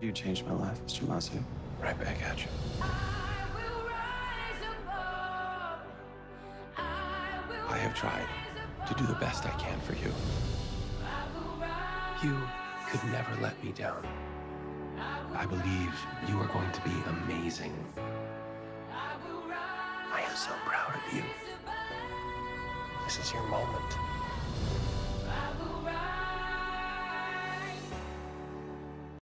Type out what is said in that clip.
You changed my life, Mr. Masu. Right back at you. I have tried to do the best I can for you. You could never let me down. I believe you are going to be amazing. I am so proud of you. This is your moment.